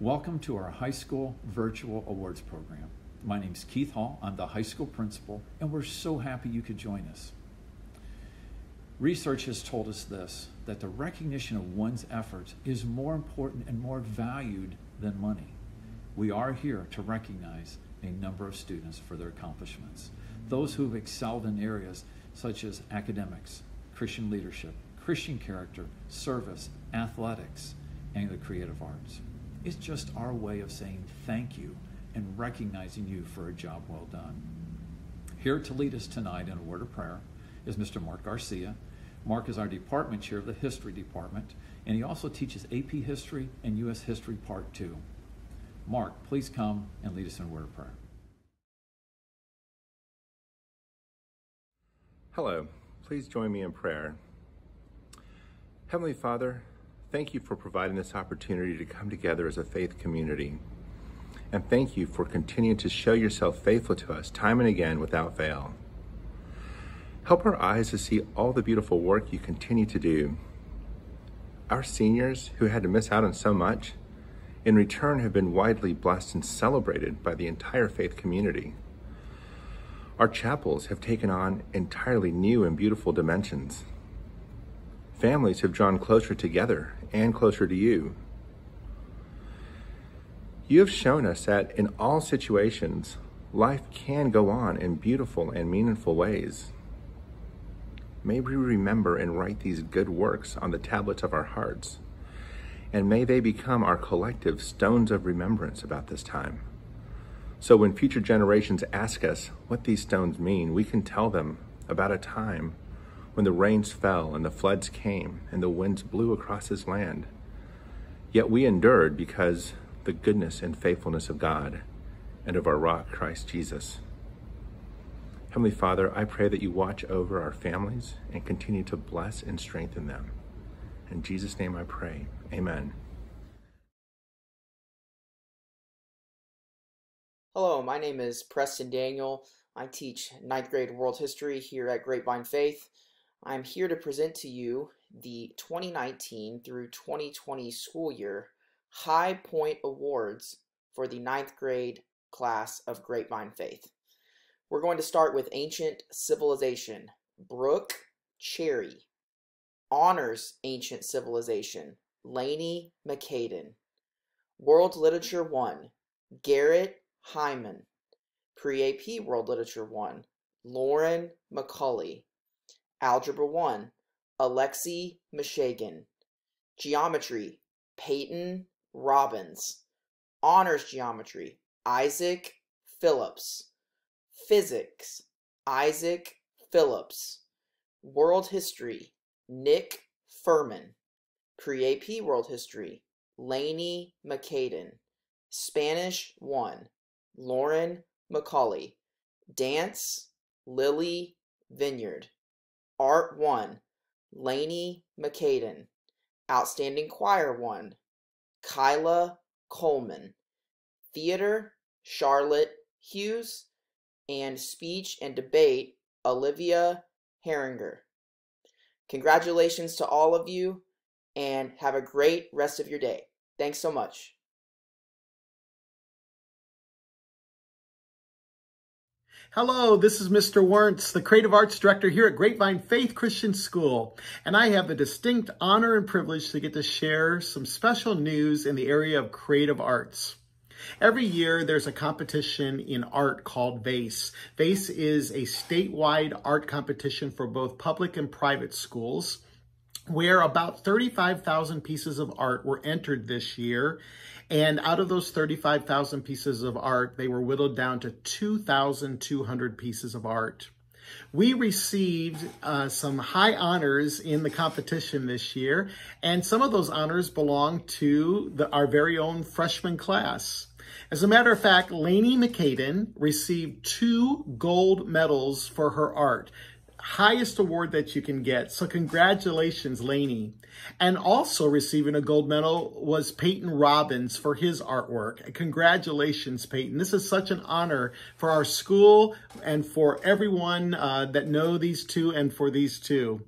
Welcome to our high school virtual awards program. My name is Keith Hall. I'm the high school principal, and we're so happy you could join us. Research has told us this that the recognition of one's efforts is more important and more valued than money. We are here to recognize a number of students for their accomplishments. Those who have excelled in areas such as academics, Christian leadership, Christian character, service, athletics, and the creative arts. It's just our way of saying thank you and recognizing you for a job well done. Here to lead us tonight in a word of prayer is Mr. Mark Garcia. Mark is our department chair of the History Department, and he also teaches AP History and U.S. History Part 2. Mark, please come and lead us in a word of prayer. Hello, please join me in prayer. Heavenly Father, thank you for providing this opportunity to come together as a faith community. And thank you for continuing to show yourself faithful to us time and again without fail. Help our eyes to see all the beautiful work you continue to do. Our seniors, who had to miss out on so much, in return have been widely blessed and celebrated by the entire faith community. Our chapels have taken on entirely new and beautiful dimensions. Families have drawn closer together and closer to you. You have shown us that in all situations, life can go on in beautiful and meaningful ways. May we remember and write these good works on the tablets of our hearts, and may they become our collective stones of remembrance about this time. So when future generations ask us what these stones mean, we can tell them about a time when the rains fell and the floods came and the winds blew across his land. Yet we endured because the goodness and faithfulness of God and of our rock, Christ Jesus. Heavenly Father, I pray that you watch over our families and continue to bless and strengthen them. In Jesus' name I pray. Amen. Hello, my name is Preston Daniel. I teach ninth grade world history here at Grapevine Faith. I'm here to present to you the 2019 through 2020 school year High Point Awards for the ninth grade class of Grapevine Faith. We're going to start with Ancient Civilization. Brooke Cherry. Honors Ancient Civilization. Laney McCaden. World Literature 1. Garrett Hyman. Pre-AP World Literature 1, Lauren McCulley. Algebra 1, Alexi Mishagan. Geometry, Peyton Robbins. Honors Geometry, Isaac Phillips. Physics, Isaac Phillips. World History, Nick Furman. Pre-AP World History, Laney McCaden. Spanish 1, Lauren McCauley. Dance, Lily Vineyard. Art 1, Laney McCaden. Outstanding Choir 1, Kyla Coleman. Theater, Charlotte Hughes. And Speech and Debate, Olivia Herringer. Congratulations to all of you, and have a great rest of your day. Thanks so much. Hello, this is Mr. Wernz, the Creative Arts Director here at Grapevine Faith Christian School, and I have the distinct honor and privilege to get to share some special news in the area of creative arts. Every year, there's a competition in art called VASE. VASE is a statewide art competition for both public and private schools where about 35,000 pieces of art were entered this year. And out of those 35,000 pieces of art, they were whittled down to 2,200 pieces of art. We received uh, some high honors in the competition this year, and some of those honors belong to the, our very own freshman class. As a matter of fact, Laney McCaden received two gold medals for her art highest award that you can get. So congratulations, Laney. And also receiving a gold medal was Peyton Robbins for his artwork. Congratulations, Peyton. This is such an honor for our school and for everyone uh, that know these two and for these two.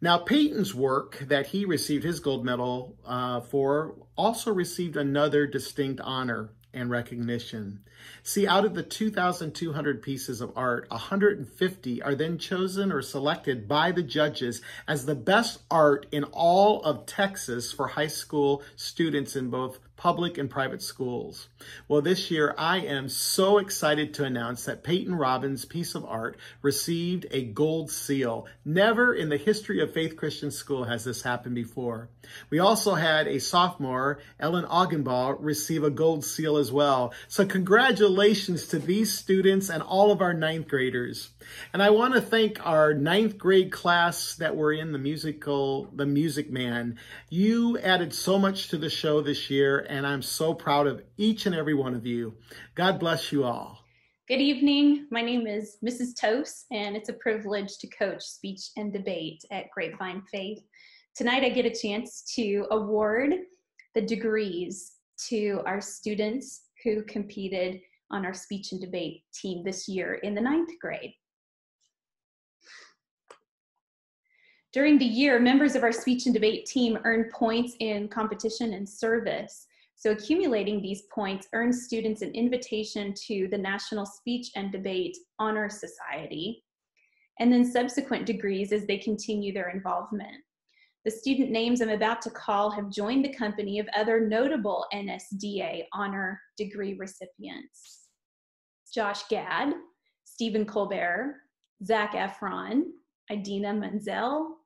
Now, Peyton's work that he received his gold medal uh, for also received another distinct honor and recognition. See, out of the 2,200 pieces of art, 150 are then chosen or selected by the judges as the best art in all of Texas for high school students in both public and private schools. Well, this year I am so excited to announce that Peyton Robbins' piece of art received a gold seal. Never in the history of Faith Christian School has this happened before. We also had a sophomore, Ellen Augenbaugh, receive a gold seal as well. So congratulations to these students and all of our ninth graders. And I want to thank our ninth grade class that were in the musical, The Music Man. You added so much to the show this year, and I'm so proud of each and every one of you. God bless you all. Good evening. My name is Mrs. Toast, and it's a privilege to coach speech and debate at Grapevine Faith. Tonight, I get a chance to award the degrees to our students who competed on our speech and debate team this year in the ninth grade. During the year, members of our speech and debate team earned points in competition and service. So accumulating these points earns students an invitation to the National Speech and Debate Honor Society, and then subsequent degrees as they continue their involvement. The student names I'm about to call have joined the company of other notable NSDA honor degree recipients. Josh Gad, Stephen Colbert, Zac Efron, Idina Menzel,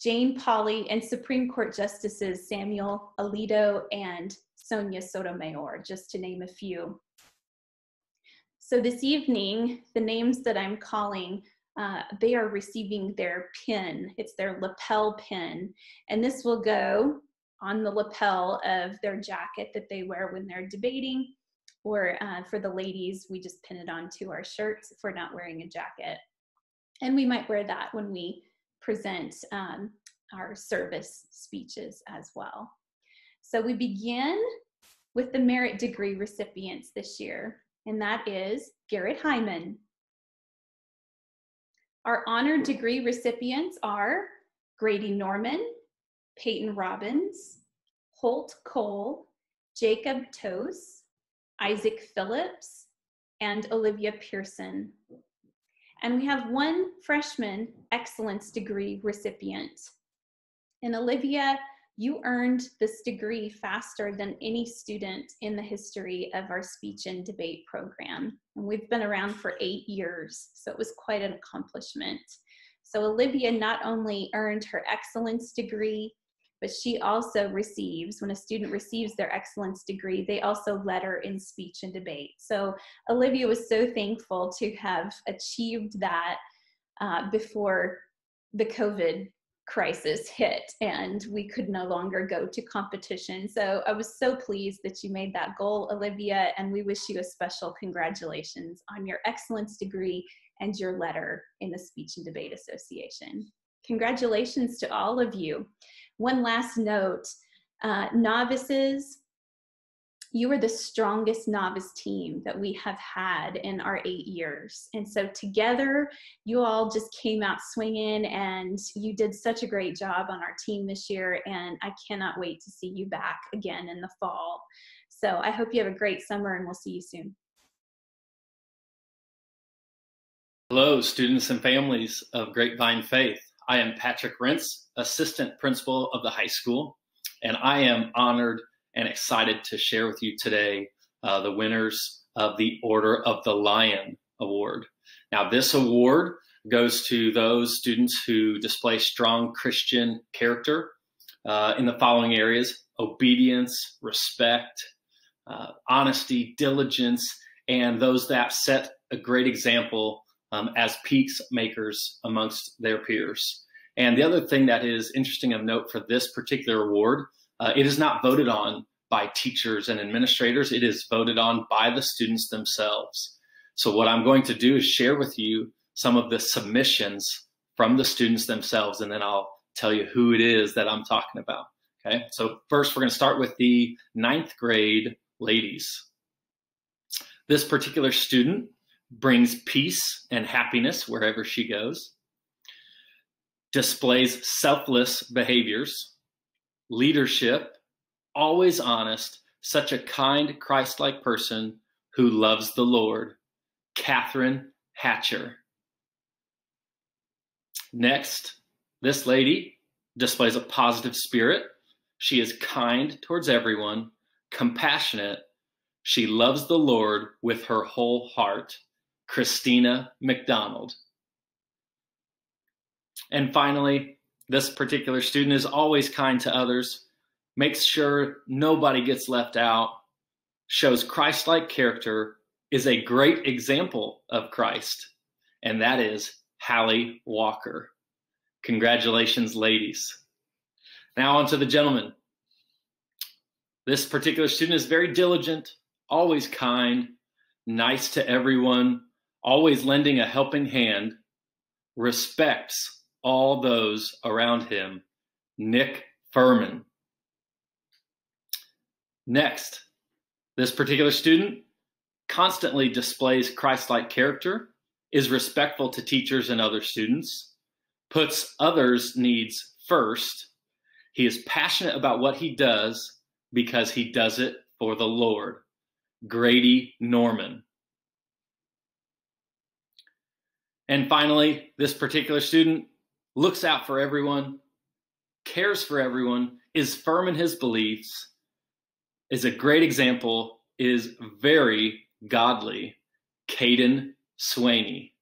Jane Pauley, and Supreme Court Justices Samuel Alito and Sonia Sotomayor, just to name a few. So this evening, the names that I'm calling, uh, they are receiving their pin. It's their lapel pin. And this will go on the lapel of their jacket that they wear when they're debating. Or uh, for the ladies, we just pin it onto our shirts if we're not wearing a jacket. And we might wear that when we present um, our service speeches as well. So we begin with the merit degree recipients this year, and that is Garrett Hyman. Our honored degree recipients are Grady Norman, Peyton Robbins, Holt Cole, Jacob Tose, Isaac Phillips, and Olivia Pearson. And we have one freshman excellence degree recipient. And Olivia, you earned this degree faster than any student in the history of our speech and debate program. And we've been around for eight years, so it was quite an accomplishment. So Olivia not only earned her excellence degree, but she also receives, when a student receives their excellence degree, they also letter in speech and debate. So Olivia was so thankful to have achieved that uh, before the COVID crisis hit and we could no longer go to competition. So I was so pleased that you made that goal, Olivia, and we wish you a special congratulations on your excellence degree and your letter in the Speech and Debate Association. Congratulations to all of you. One last note, uh, novices, you are the strongest novice team that we have had in our eight years. And so together, you all just came out swinging and you did such a great job on our team this year. And I cannot wait to see you back again in the fall. So I hope you have a great summer and we'll see you soon. Hello, students and families of Grapevine Faith. I am Patrick Rentz, Assistant Principal of the high school, and I am honored and excited to share with you today uh, the winners of the Order of the Lion Award. Now, this award goes to those students who display strong Christian character uh, in the following areas obedience, respect, uh, honesty, diligence, and those that set a great example um, as peacemakers amongst their peers. And the other thing that is interesting of note for this particular award uh, it is not voted on by teachers and administrators. It is voted on by the students themselves. So what I'm going to do is share with you some of the submissions from the students themselves, and then I'll tell you who it is that I'm talking about. Okay, so first we're going to start with the ninth grade ladies. This particular student brings peace and happiness wherever she goes displays selfless behaviors, leadership, always honest, such a kind, Christ like person who loves the Lord, Catherine Hatcher. Next, this lady displays a positive spirit. She is kind towards everyone, compassionate. She loves the Lord with her whole heart. Christina McDonald. And finally, this particular student is always kind to others, makes sure nobody gets left out, shows Christ like character, is a great example of Christ, and that is Hallie Walker. Congratulations, ladies. Now, on to the gentlemen. This particular student is very diligent, always kind, nice to everyone, always lending a helping hand, respects all those around him. Nick Furman. Next, this particular student constantly displays Christ like character, is respectful to teachers and other students, puts others' needs first. He is passionate about what he does because he does it for the Lord. Grady Norman. And finally, this particular student looks out for everyone, cares for everyone, is firm in his beliefs, is a great example, is very godly, Caden Swaney.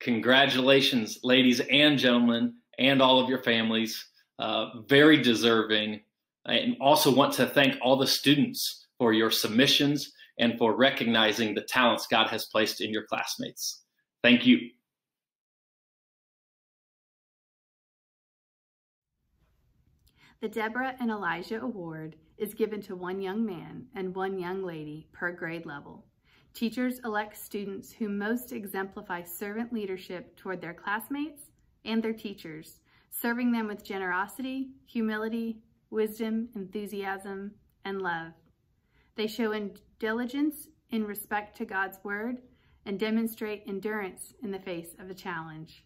Congratulations, ladies and gentlemen, and all of your families. Uh, very deserving. And also want to thank all the students for your submissions and for recognizing the talents God has placed in your classmates. Thank you. The Deborah and Elijah Award is given to one young man and one young lady per grade level. Teachers elect students who most exemplify servant leadership toward their classmates and their teachers, serving them with generosity, humility, wisdom, enthusiasm, and love. They show in diligence in respect to God's word and demonstrate endurance in the face of a challenge.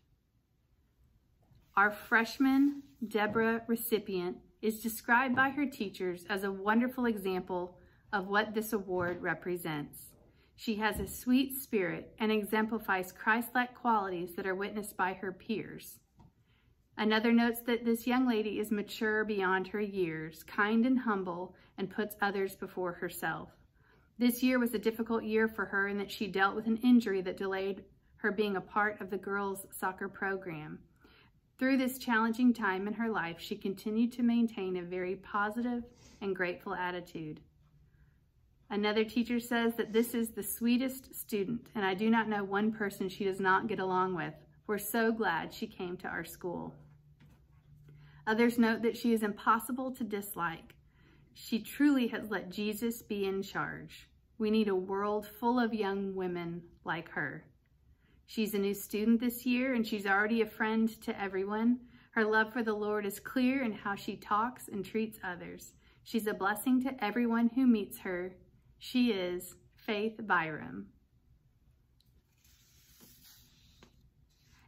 Our freshman Deborah recipient is described by her teachers as a wonderful example of what this award represents. She has a sweet spirit and exemplifies Christ-like qualities that are witnessed by her peers. Another notes that this young lady is mature beyond her years, kind and humble, and puts others before herself. This year was a difficult year for her in that she dealt with an injury that delayed her being a part of the girls' soccer program. Through this challenging time in her life, she continued to maintain a very positive and grateful attitude. Another teacher says that this is the sweetest student, and I do not know one person she does not get along with. We're so glad she came to our school. Others note that she is impossible to dislike. She truly has let Jesus be in charge. We need a world full of young women like her. She's a new student this year and she's already a friend to everyone. Her love for the Lord is clear in how she talks and treats others. She's a blessing to everyone who meets her. She is Faith Byram.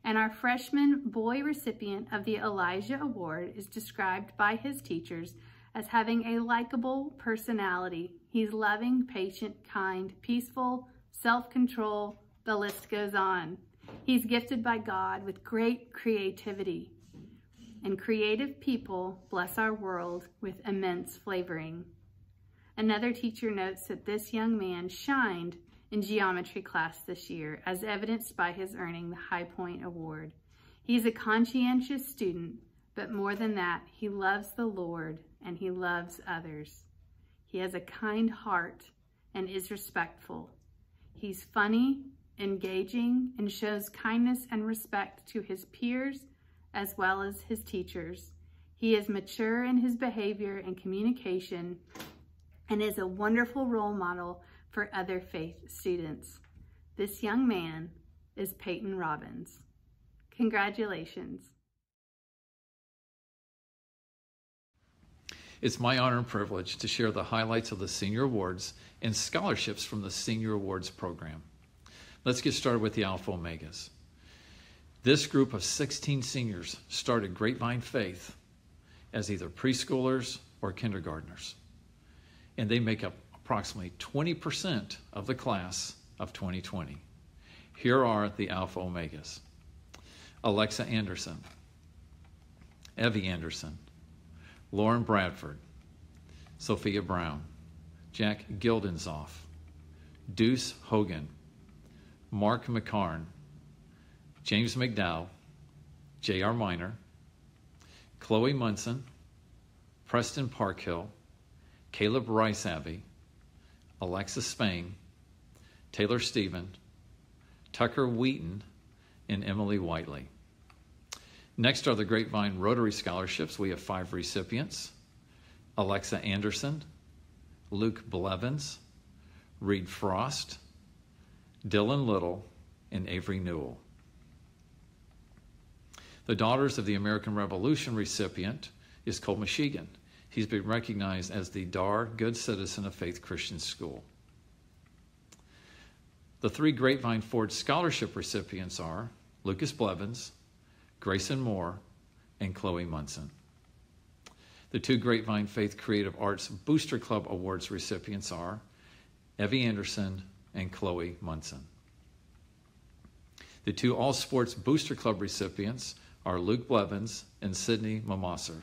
And our freshman boy recipient of the Elijah Award is described by his teachers as having a likable personality. He's loving, patient, kind, peaceful, self-control, the list goes on. He's gifted by God with great creativity. And creative people bless our world with immense flavoring. Another teacher notes that this young man shined in geometry class this year, as evidenced by his earning the High Point Award. He's a conscientious student, but more than that, he loves the Lord and he loves others. He has a kind heart and is respectful. He's funny engaging, and shows kindness and respect to his peers as well as his teachers. He is mature in his behavior and communication and is a wonderful role model for other faith students. This young man is Peyton Robbins. Congratulations. It's my honor and privilege to share the highlights of the Senior Awards and scholarships from the Senior Awards program. Let's get started with the Alpha Omegas. This group of 16 seniors started Grapevine Faith as either preschoolers or kindergartners, and they make up approximately 20% of the class of 2020. Here are the Alpha Omegas Alexa Anderson, Evie Anderson, Lauren Bradford, Sophia Brown, Jack Gildenzoff, Deuce Hogan, Mark McCarn, James McDowell, J.R. Miner, Chloe Munson, Preston Parkhill, Caleb Rice Abbey, Alexis Spain, Taylor Stephen, Tucker Wheaton, and Emily Whiteley. Next are the Grapevine Rotary Scholarships. We have five recipients Alexa Anderson, Luke Blevins, Reed Frost, Dylan Little, and Avery Newell. The Daughters of the American Revolution recipient is Cole Michigan. He's been recognized as the DAR Good Citizen of Faith Christian School. The three Grapevine Ford Scholarship recipients are Lucas Blevins, Grayson Moore, and Chloe Munson. The two Grapevine Faith Creative Arts Booster Club Awards recipients are Evie Anderson and Chloe Munson. The two All Sports Booster Club recipients are Luke Blevins and Sydney Mamasser.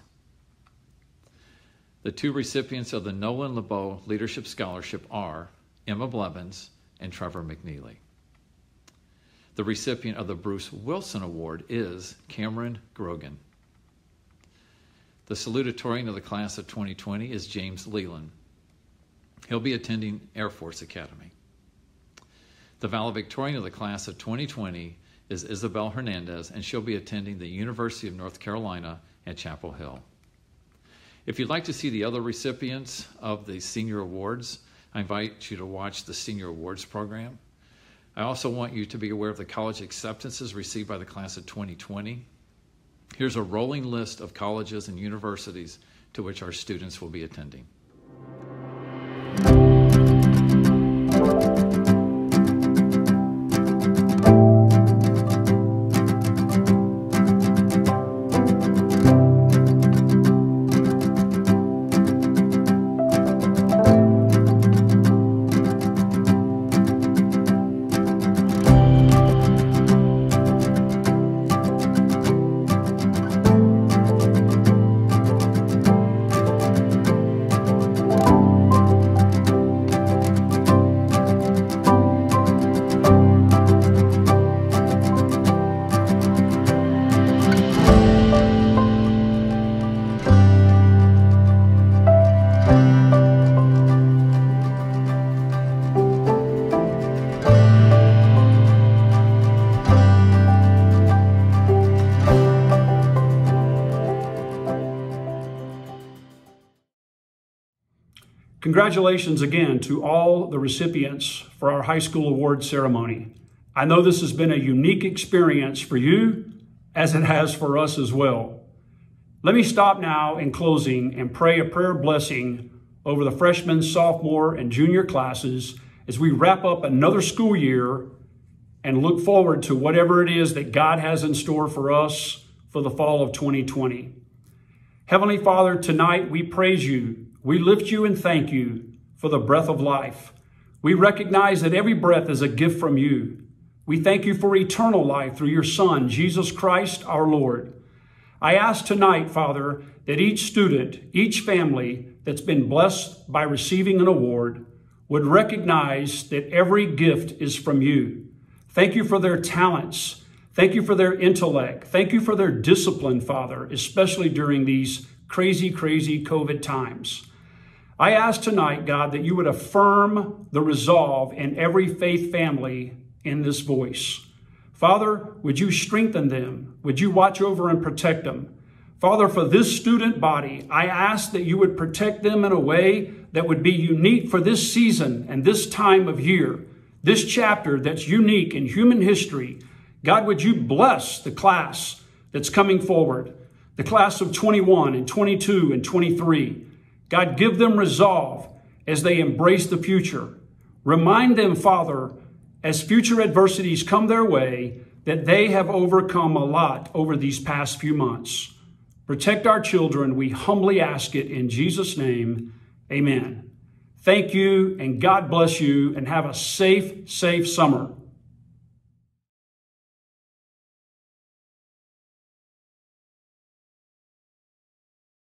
The two recipients of the Nolan LeBeau Leadership Scholarship are Emma Blevins and Trevor McNeely. The recipient of the Bruce Wilson Award is Cameron Grogan. The salutatorian of the class of 2020 is James Leland. He'll be attending Air Force Academy. The valedictorian of the class of 2020 is Isabel Hernandez, and she'll be attending the University of North Carolina at Chapel Hill. If you'd like to see the other recipients of the senior awards, I invite you to watch the Senior Awards program. I also want you to be aware of the college acceptances received by the class of 2020. Here's a rolling list of colleges and universities to which our students will be attending. Congratulations again to all the recipients for our high school award ceremony. I know this has been a unique experience for you as it has for us as well. Let me stop now in closing and pray a prayer blessing over the freshman, sophomore, and junior classes as we wrap up another school year and look forward to whatever it is that God has in store for us for the fall of 2020. Heavenly Father, tonight we praise you we lift you and thank you for the breath of life. We recognize that every breath is a gift from you. We thank you for eternal life through your Son, Jesus Christ our Lord. I ask tonight, Father, that each student, each family that's been blessed by receiving an award would recognize that every gift is from you. Thank you for their talents. Thank you for their intellect. Thank you for their discipline, Father, especially during these crazy, crazy COVID times. I ask tonight, God, that you would affirm the resolve in every faith family in this voice. Father, would you strengthen them? Would you watch over and protect them? Father, for this student body, I ask that you would protect them in a way that would be unique for this season and this time of year, this chapter that's unique in human history. God, would you bless the class that's coming forward, the class of 21 and 22 and 23. God, give them resolve as they embrace the future. Remind them, Father, as future adversities come their way, that they have overcome a lot over these past few months. Protect our children, we humbly ask it in Jesus' name. Amen. Thank you, and God bless you, and have a safe, safe summer.